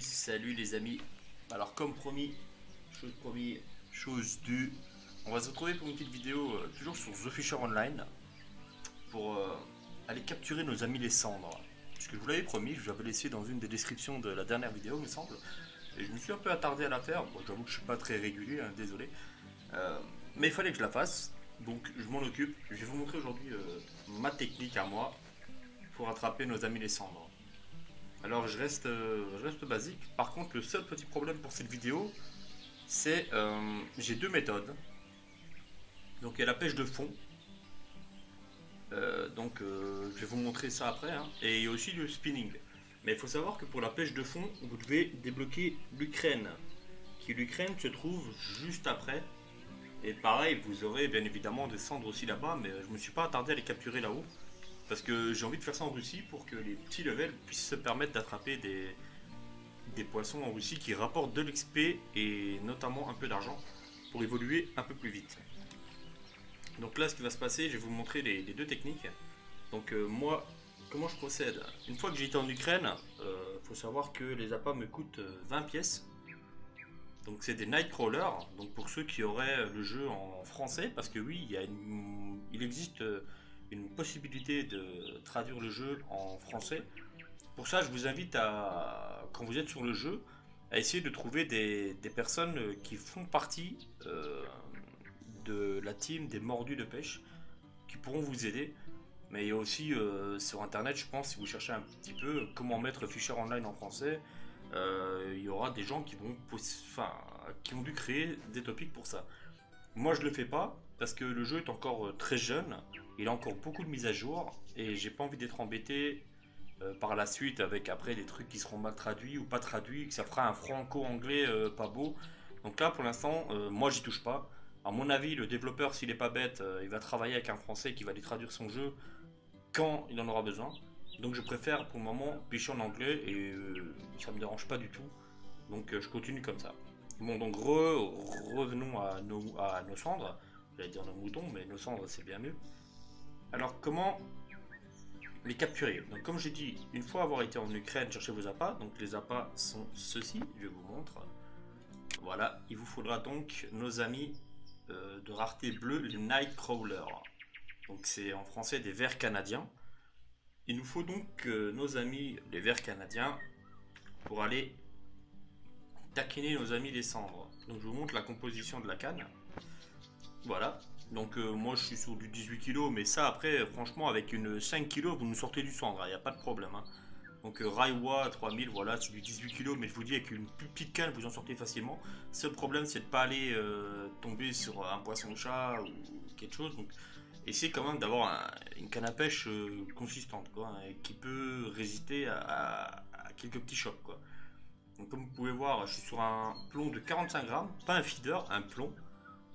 Salut, les amis. Alors comme promis, chose promis, chose due, on va se retrouver pour une petite vidéo euh, toujours sur The Fisher Online pour euh, aller capturer nos amis les cendres. Parce que je vous l'avais promis, je vous laissé dans une des descriptions de la dernière vidéo, me semble. Et je me suis un peu attardé à la faire. J'avoue que je suis pas très régulier, hein, désolé. Euh, mais il fallait que je la fasse, donc je m'en occupe. Je vais vous montrer aujourd'hui ma technique à moi pour attraper nos amis les cendres. Alors je reste, euh, je reste basique. Par contre, le seul petit problème pour cette vidéo, c'est euh, j'ai deux méthodes. Donc il y a la pêche de fond. Euh, donc je vais vous montrer ça après. hein. Et il y a aussi le spinning. Mais il faut savoir que pour la pêche de fond, vous devez débloquer l'Ukraine. Qui l'Ukraine se trouve juste après. Et pareil, vous aurez bien évidemment des cendres aussi là-bas, mais je me suis pas attardé à les capturer là-haut. Parce que j'ai envie de faire ça en Russie pour que les petits levels puissent se permettre d'attraper des, des poissons en Russie qui rapportent de l'XP et notamment un peu d'argent pour évoluer un peu plus vite. Donc là, ce qui va se passer, je vais vous montrer les, deux techniques. Donc euh, moi, comment je procède? Une fois que j'ai été en Ukraine, il faut savoir que les appâts me coûtent euh, 20 pièces. Donc c'est des Nightcrawlers, donc pour ceux qui auraient le jeu en français, parce que oui, il, existe euh, une possibilité de traduire le jeu en français. Pour ça, je vous invite à, quand vous êtes sur le jeu, à essayer de trouver des, personnes qui font partie euh, de la team des mordus de pêche, qui pourront vous aider. Mais il y a aussi euh, sur internet, je pense, si vous cherchez un petit peu comment mettre Fisher Online en français, euh, il y aura des gens qui vont, enfin, qui ont dû créer des topics pour ça. Moi, je le fais pas parce que le jeu est encore très jeune, il a encore beaucoup de mises à jour et j'ai pas envie d'être embêté euh, par la suite avec après des trucs qui seront mal traduits ou pas traduits, que ça fera un franco-anglais euh, pas beau. Donc là, pour l'instant, euh, moi, j'y touche pas. À mon avis, le développeur, s'il est pas bête, il va travailler avec un français qui va lui traduire son jeu quand il en aura besoin. Donc je préfère pour le moment pêcher en anglais et ça me dérange pas du tout. Donc je continue comme ça. Bon donc re- revenons à nos, à nos cendres. J'allais dire nos moutons, mais nos cendres c'est bien mieux. Alors comment les capturer? Donc comme j'ai dit, une fois avoir été en Ukraine chercher vos appâts, donc les appâts sont ceux-ci, je vous montre. Voilà, il vous faudra donc nos amis euh, de rareté bleue, les Nightcrawlers. Donc c'est en français des vers canadiens. Il nous faut donc euh, nos amis les vers canadiens pour aller taquiner nos amis les cendres. Donc je vous montre la composition de la canne. Voilà. Donc euh, moi je suis sur du 18 kg, mais ça après franchement avec une 5 kg vous nous sortez du cendre, il n'y a pas de problème. hein. Donc euh, Raiwa 3000, voilà, c'est du 18 kg, mais je vous dis avec une petite canne vous en sortez facilement. Seul problème c'est de pas aller euh, tomber sur un poisson-chat ou quelque chose. Donc essayez quand même d'avoir un- une canne à pêche consistante, quoi, hein, qui peut résister à, à- à quelques petits chocs, quoi. Donc comme vous pouvez voir, je suis sur un plomb de 45 grammes, pas un feeder, un plomb.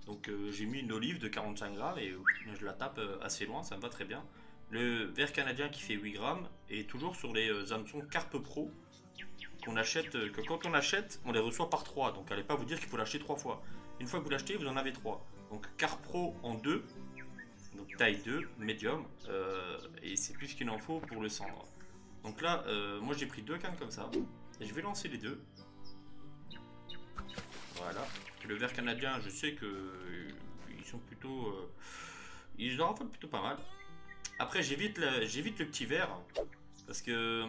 Donc euh, j'ai mis une olive de 45 grammes et euh, je la tape euh, assez loin, ça me va très bien. Le verre canadien qui fait 8 grammes est toujours sur les hameçons Carpe Pro qu'on achète, que quand on achète, on les reçoit par 3. Donc allez pas vous dire qu'il faut l'acheter 3 fois. Une fois que vous l'achetez, vous en avez 3. Donc Carpe Pro en 2, donc taille 2, médium, et c'est plus qu'il en faut pour le cendre. Donc là, moi j'ai pris deux cannes comme ça, et je vais lancer les deux. Voilà. Le verre canadien, je sais que euh, ils sont plutôt, euh, ils en raffolent plutôt pas mal. Après, j'évite le, petit verre parce que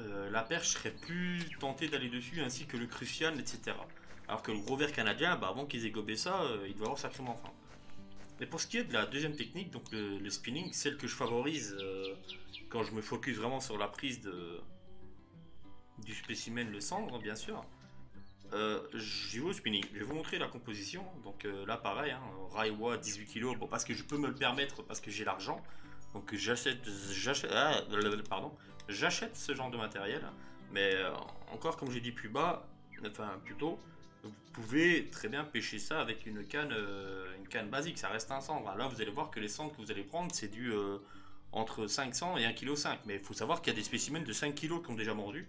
euh, la perche serait plus tentée d'aller dessus, ainsi que le crucial, etc. Alors que le gros verre canadien, bah, avant qu'ils aient gobé ça, il doit avoir sacrément faim. Mais pour ce qui est de la deuxième technique, donc le, spinning, celle que je favorise quand je me focus vraiment sur la prise de, du spécimen, le cendre, bien sûr. Euh, J'y vais au spinning. Je vais vous montrer la composition. Donc euh, là, pareil, hein, Raiwa 18 kg, parce que je peux me le permettre, parce que j'ai l'argent. Donc j'achète, j'achète, ah, pardon, j'achète ce genre de matériel. Mais euh, encore, comme j'ai dit plus bas, enfin plus tôt, vous pouvez très bien pêcher ça avec une canne, euh, une canne basique. Ça reste un cendre. Là, vous allez voir que les cendres que vous allez prendre, c'est du entre 500 et 1,5 kg. Mais il faut savoir qu'il y a des spécimens de 5 kg qui ont déjà mordu.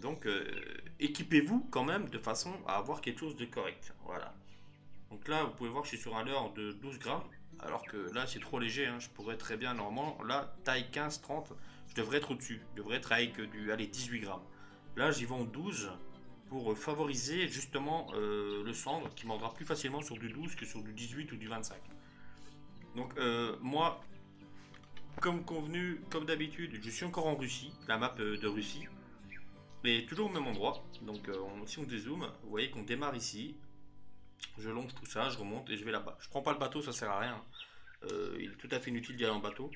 Donc euh, équipez-vous quand même de façon à avoir quelque chose de correct. Voilà. Donc là, vous pouvez voir que je suis sur un leurre de 12 grammes. Alors que là, c'est trop léger. hein. Je pourrais très bien, normalement, là, taille 15-30, je devrais être au-dessus. Je devrais être avec du allez, 18 grammes. Là, j'y vais en 12 pour favoriser justement euh, le cendre qui mordra plus facilement sur du 12 que sur du 18 ou du 25. Donc euh, moi, comme convenu, comme d'habitude, je suis encore en Russie, la map de Russie, mais toujours au même endroit. Donc si on dézoome, vous voyez qu'on démarre ici, je longe tout ça, je remonte et je vais là-bas. Je prends pas le bateau, ça sert à rien. il est tout à fait inutile d'y aller en bateau.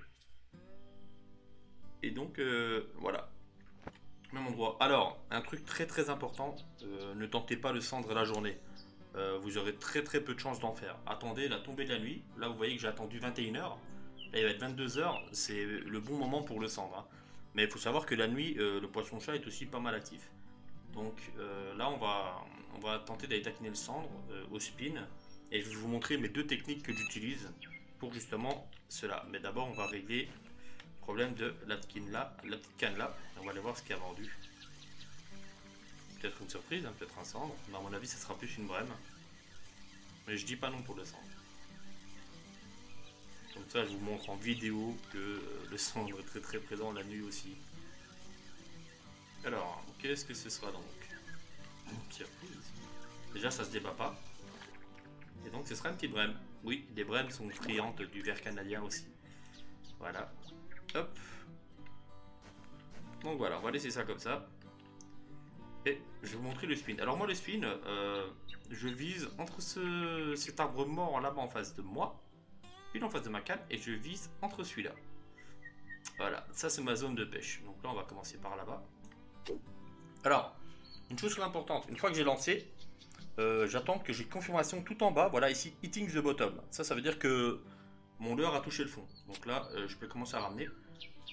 Et donc voilà, même endroit. Alors, un truc très très important, euh, ne tentez pas le cendre la journée. Euh, vous aurez très très peu de chances d'en faire. Attendez la tombée de la nuit. Là, vous voyez que j'ai attendu 21h. Là, il va être 22h. C'est le bon moment pour le cendre. Hein. Mais il faut savoir que la nuit, euh, le poisson-chat est aussi pas mal actif. Donc là, on va, on va tenter d'aller taquiner le cendre au spin. Et je vais vous montrer mes deux techniques que j'utilise pour justement cela. Mais d'abord, on va régler Problème de la petite canne là. On va aller voir ce qu'il a vendu. Peut-être une surprise, hein, peut-être un cendre. Mais à mon avis, ça sera plus une brème. Mais je dis pas non pour le cendre. Comme ça, je vous montre en vidéo que euh, le cendre est très très présent la nuit aussi. Alors, qu'est-ce que ce sera donc? Déjà, ça se débat pas. Et donc, ce sera une petite brème. Oui, les brèmes sont friandes du verre canadien aussi. Voilà. Hop. Donc voilà, on va laisser ça comme ça. Et je vais vous montrer le spin. Alors moi le spin, euh, je vise entre ce, cet arbre mort là-bas en face de moi, une en face de ma canne, et je vise entre celui-là. Voilà, ça c'est ma zone de pêche. Donc là on va commencer par là-bas. Alors, une chose importante, une fois que j'ai lancé, euh, j'attends que j'ai confirmation tout en bas, voilà ici, hitting the bottom. Ça, ça veut dire que mon leurre a touché le fond. Donc là, euh, je peux commencer à ramener.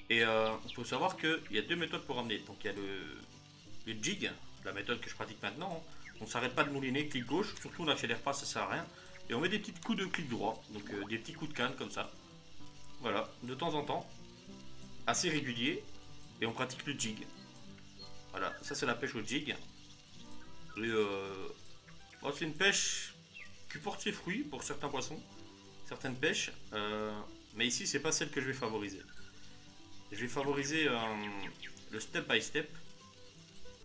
Et euh, il faut savoir qu'il y a deux méthodes pour ramener. Donc il y a le, jig, la méthode que je pratique maintenant. On ne s'arrête pas de mouliner, clic gauche, surtout on n'accélère pas, ça sert à rien. Et on met des petits coups de clic droit, donc euh, des petits coups de canne comme ça. Voilà, de temps en temps, assez régulier, et on pratique le jig. Voilà, ça c'est la pêche au jig. Et c'est une pêche qui porte ses fruits pour certains poissons certaines pêches, euh, mais ici c'est pas celle que je vais favoriser. Je vais favoriser euh, le step by step.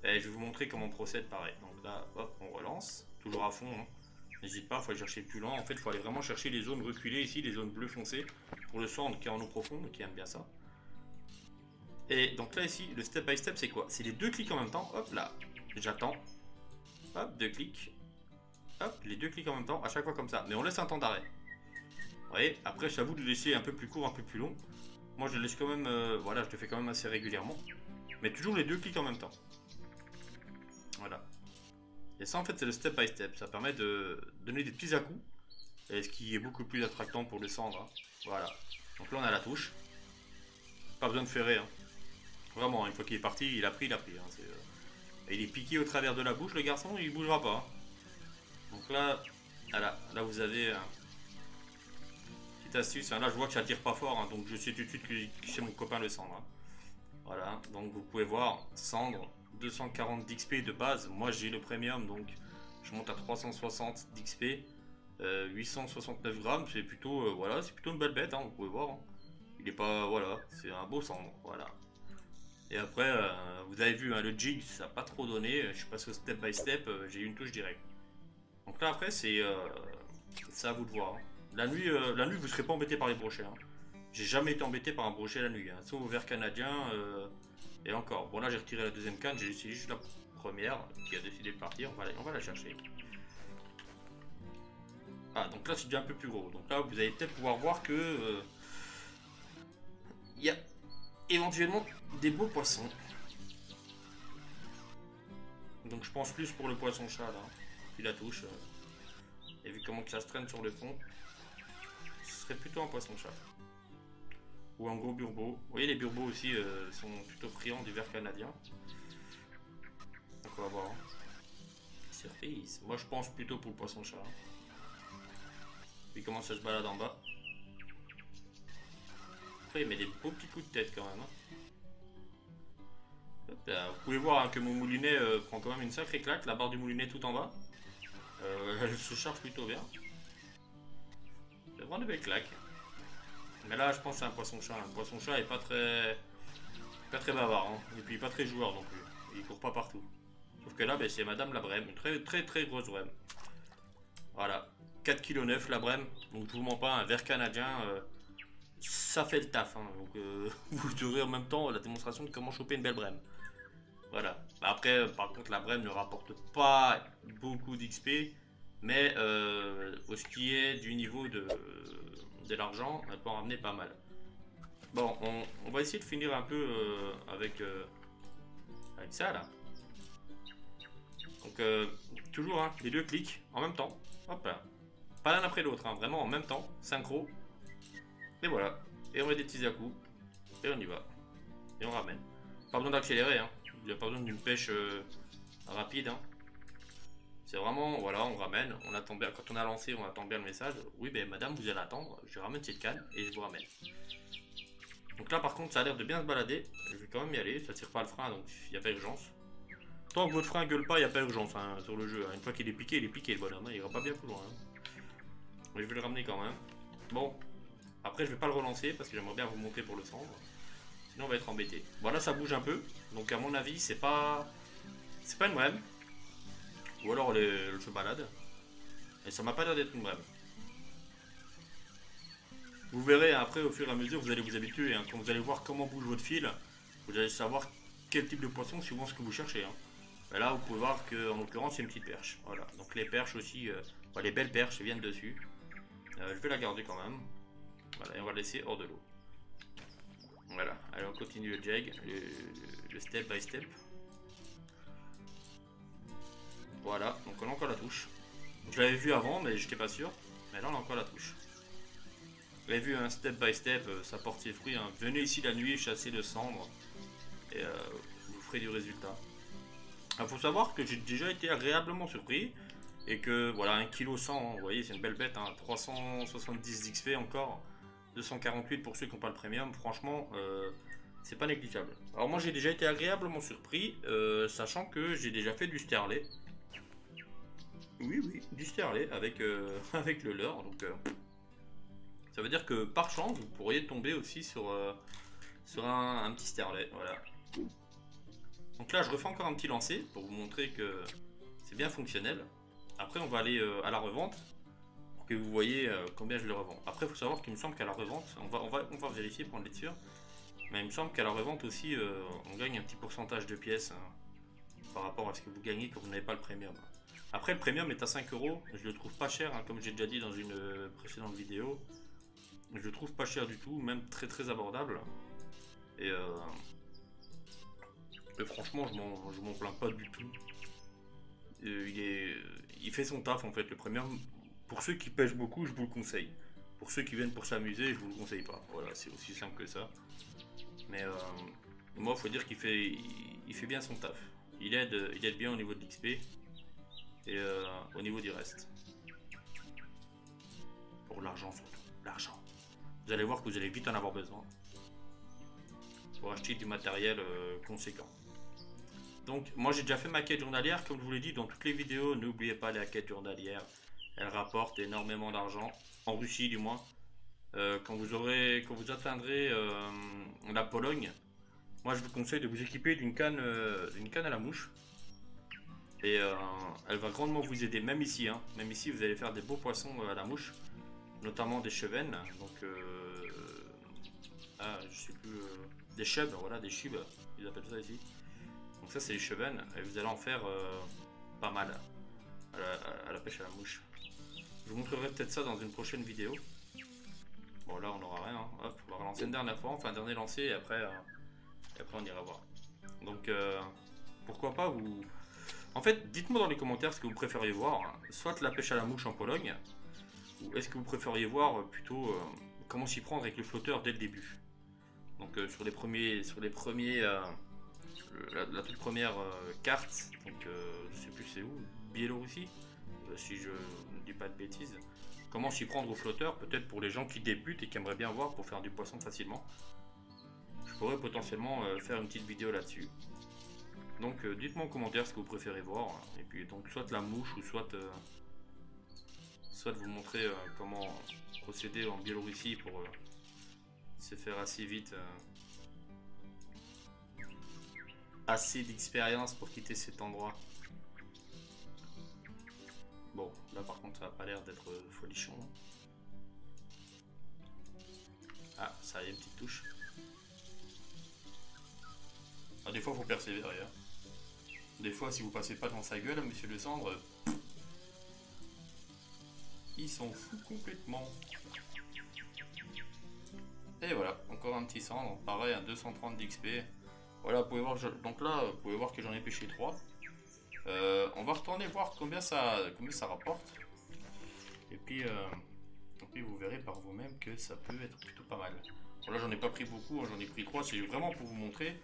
Et je vais vous montrer comment on procède pareil. Donc là, hop, on relance, toujours à fond. Hein. N'hésite pas, il faut aller chercher plus loin. En fait, il faut aller vraiment chercher les zones reculées ici, les zones bleues foncées, pour le cendre qui est en eau profonde, qui aime bien ça. Et donc là, ici, le step by step, c'est quoi? C'est les deux clics en même temps. Hop là, j'attends. Hop, deux clics. Hop, les deux clics en même temps, à chaque fois comme ça. Mais on laisse un temps d'arrêt voyez, après, c'est à vous de laisser un peu plus court, un peu plus long. Moi, je laisse quand même, euh, voilà, je le fais quand même assez régulièrement. Mais toujours les deux clics en même temps. Et ça, en fait, c'est le step by step. Ça permet de donner des petits à-coups. Et ce qui est beaucoup plus attractant pour descendre. Hein. Voilà. Donc là, on a la touche. Pas besoin de ferrer. Hein. Vraiment, une fois qu'il est parti, il a pris, il a pris. Hein. Euh, il est piqué au travers de la bouche, le garçon, il bougera pas. Donc là, voilà, là vous avez astuce. Hein. Là, je vois que ça tire pas fort, hein, donc je sais tout de suite que, c'est mon copain le cendre. Hein. Voilà, donc vous pouvez voir, cendre, 240 d'XP de base. Moi, j'ai le premium, donc je monte à 360 d'XP. 869 grammes, c'est plutôt, euh, voilà, c'est plutôt une belle bête, vous pouvez voir. Il est pas, voilà, c'est un beau cendre, voilà. Et après, euh, vous avez vu, le jig, ça n'a pas trop donné. Je suis passé au step by step, euh, j'ai eu une touche directe. Donc là, après, c'est ça à vous de voir. La nuit, la nuit, vous serez pas embêté par les brochets. Hein. J'ai jamais été embêté par un brochet la nuit, hein. sauf au verre canadien. Euh, et encore. Bon là, j'ai retiré la deuxième canne, j'ai essayé juste la première qui a décidé de partir. On va, la chercher. Ah, donc là, c'est déjà un peu plus gros. Donc là, vous allez peut-être pouvoir voir que euh, il y a éventuellement des beaux poissons. Donc je pense plus pour le poisson chat là, puis la touche. et vu comment ça se traîne sur le fond, serait plutôt un poisson-chat. Ou un gros burbeau. Vous voyez, les burbeaux aussi euh, sont plutôt friands du verre canadien. Donc on va voir. Hein. Surprise. Moi je pense plutôt pour le poisson-chat. Il commence à se balader en bas. Après il met des beaux petits coups de tête quand même. Hein. vous pouvez voir hein, que mon moulinet euh, prend quand même une sacrée claque. La barre du moulinet tout en bas. Euh, elle se charge plutôt bien. C'est vraiment de belles claques. Mais là, je pense à un poisson-chat. Un poisson-chat est pas très pas très bavard. Hein. Et puis pas très joueur non plus. il court pas partout. Sauf que là, ben, c'est Madame la Brème, une très très très grosse Brème. Voilà, 4 kg la Brème, donc je vous mens pas, un verre canadien, euh, ça fait le taf. Hein. donc euh, vous aurez en même temps la démonstration de comment choper une belle Brème. Voilà. Bah, après, par contre, la Brème ne rapporte pas beaucoup d'XP, mais euh, au ce qui est du niveau de, de l'argent, elle peut en ramener pas mal. Bon, on, va essayer de finir un peu avec, avec ça là. Donc, toujours hein, les deux clics en même temps. Hop là. Pas l'un après l'autre, hein, vraiment en même temps, synchro. Et voilà. Et on met des petits à coups. Et on y va. Et on ramène. Pas besoin d'accélérer, hein. Il n'y a pas besoin d'une pêche euh, rapide. Hein. C'est vraiment, voilà, on ramène. On attend bien, quand on a lancé, on attend bien le message. Oui, ben madame, vous allez attendre. Je ramène cette canne et je vous ramène. Donc là, par contre, ça a l'air de bien se balader. Je vais quand même y aller. Ça tire pas le frein, donc il n'y a pas urgence. Tant que votre frein gueule pas, il n'y a pas urgence hein, sur le jeu. Une fois qu'il est piqué, il est piqué le bonhomme. Il ira pas bien plus loin. Mais je vais le ramener quand même. Bon, après je vais pas le relancer parce que j'aimerais bien vous montrer pour le cendre. Sinon on va être embêté. Voilà, ça bouge un peu. Donc à mon avis, c'est pas... C'est pas une brème. Ou alors elle, balade. Et ça m'a pas l'air d'être une brème. Vous verrez après au fur et à mesure, vous allez vous habituer. Hein. Quand vous allez voir comment bouge votre fil, vous allez savoir quel type de poisson suivant ce que vous cherchez. Hein. Là, vous pouvez voir que en l'occurrence, c'est une petite perche. Voilà. Donc les perches aussi, euh, les belles perches viennent dessus. Euh, je vais la garder quand même. Voilà, et on va la laisser hors de l'eau. Voilà, allez on continue le jag, le, step by step. Voilà, donc on a encore la touche. Je l'avais vu avant, mais j'étais pas sûr. Mais là on a encore la touche. Vous avez vu un step by step, euh, ça porte ses fruits. Hein. Venez ici la nuit chasser le cendre et euh, vous ferez du résultat. Il faut savoir que j'ai déjà été agréablement surpris. Et que voilà, 1 kg 100, vous voyez, c'est une belle bête, hein, 370 d'XP encore, 248 pour ceux qui n'ont pas le premium, franchement, euh, c'est pas négligeable. Alors moi j'ai déjà été agréablement surpris, sachant que j'ai déjà fait du sterlet. Oui, oui, du sterlet avec, euh, avec le leurre, donc ça veut dire que par chance, vous pourriez tomber aussi sur, sur un, petit sterlet, voilà. Donc là, je refais encore un petit lancer pour vous montrer que c'est bien fonctionnel. Après, on va aller euh, à la revente pour que vous voyez euh, combien je le revends. Après, il faut savoir qu'il me semble qu'à la revente, on va, on, va, vérifier pour en être sûr, mais il me semble qu'à la revente aussi, euh, on gagne un petit pourcentage de pièces hein, par rapport à ce que vous gagnez quand vous n'avez pas le premium. Après, le premium est à 5 euros. Je le trouve pas cher, hein, comme j'ai déjà dit dans une précédente vidéo. Je le trouve pas cher du tout, même très très abordable. Et, et franchement, je m'en plains pas du tout. il est il fait son taf en fait. Le premier, pour ceux qui pêchent beaucoup, je vous le conseille. Pour ceux qui viennent pour s'amuser, je vous le conseille pas. Voilà, c'est aussi simple que ça. Mais euh, moi, faut dire qu'il fait, il, fait bien son taf. Il aide, il aide bien au niveau de l'XP et euh, au niveau du reste. Pour l'argent surtout, l'argent. Vous allez voir que vous allez vite en avoir besoin pour acheter du matériel euh, conséquent. Donc, moi j'ai déjà fait ma quête journalière, comme je vous l'ai dit dans toutes les vidéos, n'oubliez pas la quête journalière. Elle rapporte énormément d'argent, en Russie du moins. Euh, quand, vous aurez, quand vous atteindrez la Pologne, moi je vous conseille de vous équiper d'une canne, euh, canne à la mouche. Et elle va grandement vous aider, même ici. Hein. Même ici, vous allez faire des beaux poissons à la mouche, notamment des chevennes. Donc, ah, je sais plus, des chubs, voilà, des chubs, ils appellent ça ici. Donc ça c'est les chevennes et vous allez en faire euh, pas mal à la, pêche à la mouche. Je vous montrerai peut-être ça dans une prochaine vidéo. Bon là on n'aura rien, hein. Hop, on va relancer une dernière fois, enfin dernier lancé et après, euh, après on ira voir. Donc euh, pourquoi pas vous... En fait dites-moi dans les commentaires ce que vous préfériez voir, soit la pêche à la mouche en Pologne, ou est-ce que vous préfériez voir plutôt comment s'y prendre avec le flotteur dès le début. Donc sur les premiers, sur les premiers la, toute première euh, carte, donc euh, je sais plus c'est où, Biélorussie, euh, si je ne dis pas de bêtises. Comment s'y prendre au flotteur, peut-être pour les gens qui débutent et qui aimeraient bien voir pour faire du poisson facilement. Je pourrais potentiellement faire une petite vidéo là-dessus. Donc dites-moi en commentaire ce que vous préférez voir. Et puis donc soit la mouche ou soit, soit vous montrer comment procéder en Biélorussie pour se faire assez vite assez d'expérience pour quitter cet endroit. Bon, là par contre ça n'a pas l'air d'être folichon. Ah, ça y est, une petite touche. Ah, des fois, faut persévérer. Hein. Des fois, si vous passez pas dans sa gueule, monsieur le cendre, ils sont fous complètement. Et voilà, encore un petit cendre, pareil, un 230 d'XP. Voilà, vous pouvez voir, donc là, vous pouvez voir que j'en ai pêché 3. Euh, on va retourner voir combien ça, combien ça rapporte. Et puis, euh, et puis vous verrez par vous-même que ça peut être plutôt pas mal. Bon, là, j'en ai pas pris beaucoup, hein, j'en ai pris 3, c'est vraiment pour vous montrer.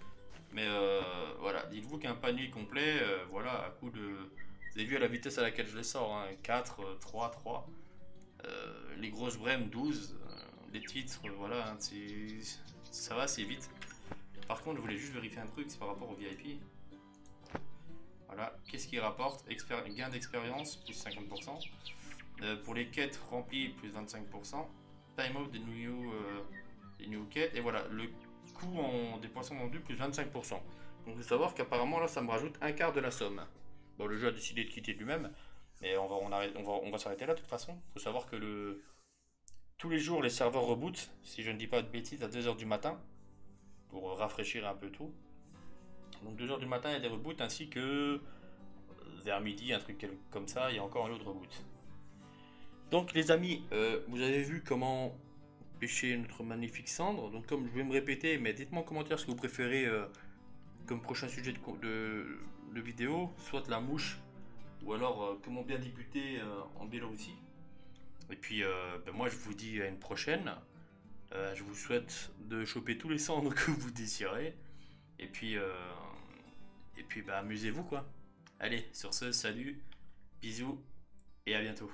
Mais euh, voilà, dites-vous qu'un panier complet, euh, voilà, à coup de... Vous avez vu à la vitesse à laquelle je les sors, 4, 3, 3. les grosses brèmes, 12. Euh, les titres, voilà, hein, ça va assez vite. Par contre, je voulais juste vérifier un truc, c'est par rapport au VIP. Voilà, qu'est-ce qu'il rapporte Gain d'expérience, plus 50%. pour les quêtes remplies, plus 25%. Time out des new, des new quêtes. Et voilà, le coût en des poissons vendus plus 25%. Donc il faut savoir qu'apparemment là ça me rajoute un quart de la somme. Bon le jeu a décidé de quitter lui-même, mais on va, s'arrêter là de toute façon. Il faut savoir que tous les jours les serveurs rebootent, si je ne dis pas de bêtises, à 2h du matin, pour rafraîchir un peu tout. Donc 2h du matin il y a des reboots ainsi que vers midi, un truc comme ça, il y a encore un autre reboot. Donc les amis, euh, vous avez vu comment pêcher notre magnifique cendre. Donc comme je vais me répéter, mais dites-moi en commentaire ce que vous préférez euh, comme prochain sujet de, vidéo, soit la mouche, ou alors euh, comment bien débuter euh, en Biélorussie. Et puis ben moi je vous dis à une prochaine. je vous souhaite de choper tous les cendres que vous désirez. Et puis, et puis bah, amusez-vous quoi. Allez, sur ce, salut, bisous et à bientôt.